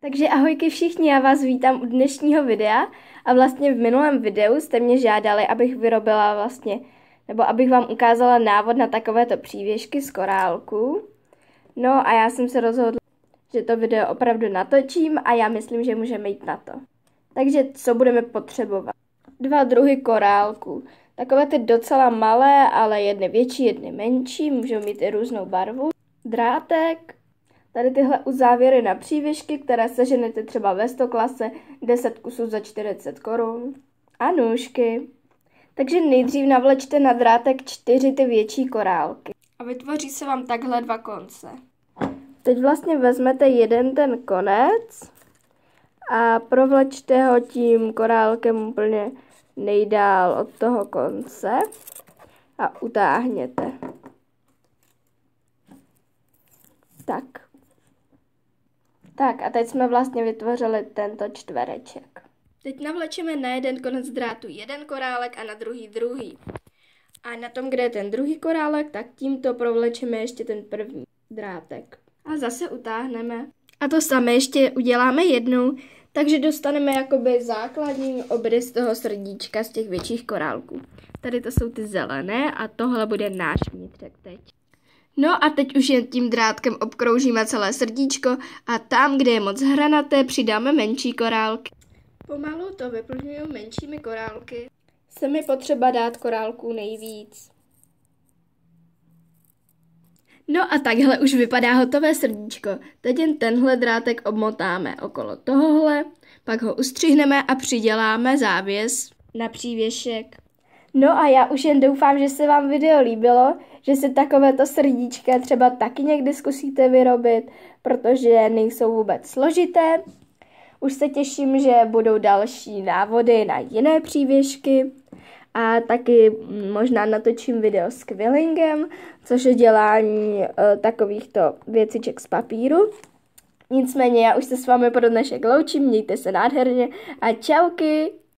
Takže ahojky všichni, já vás vítám u dnešního videa a vlastně v minulém videu jste mě žádali, abych vyrobila vlastně, nebo abych vám ukázala návod na takovéto přívěšky z korálku. No a já jsem se rozhodla, že to video opravdu natočím a já myslím, že můžeme jít na to. Takže co budeme potřebovat? Dva druhy korálku. Takové ty docela malé, ale jedny větší, jedny menší, můžou mít i různou barvu. Drátek, Tady tyhle uzávěry na přívěšky, které seženete třeba ve 100 klase, 10 kusů za 40 korun. A nůžky. Takže nejdřív navlečte na drátek čtyři ty větší korálky. A vytvoří se vám takhle dva konce. Teď vlastně vezmete jeden ten konec a provlečte ho tím korálkem úplně nejdál od toho konce a utáhněte. Tak. Tak a teď jsme vlastně vytvořili tento čtvereček. Teď navlečeme na jeden konec drátu jeden korálek a na druhý druhý. A na tom, kde je ten druhý korálek, tak tímto provlečeme ještě ten první drátek. A zase utáhneme. A to samé ještě uděláme jednou, takže dostaneme jakoby základní obrys toho srdíčka z těch větších korálků. Tady to jsou ty zelené a tohle bude náš vnitřek teď. No a teď už jen tím drátkem obkroužíme celé srdíčko a tam, kde je moc hranaté, přidáme menší korálky. Pomalu to vyplňuju menšími korálky. Se mi potřeba dát korálků nejvíc. No a takhle už vypadá hotové srdíčko. Teď jen tenhle drátek obmotáme okolo tohohle, pak ho ustřihneme a přiděláme závěs na přívěšek. No a já už jen doufám, že se vám video líbilo, že si takovéto srdíčka třeba taky někdy zkusíte vyrobit, protože nejsou vůbec složité. Už se těším, že budou další návody na jiné přívěšky a taky možná natočím video s quillingem, což je dělání uh, takovýchto věciček z papíru. Nicméně já už se s vámi pro dnešek loučím, mějte se nádherně a čauky!